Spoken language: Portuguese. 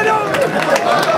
Brasileirão!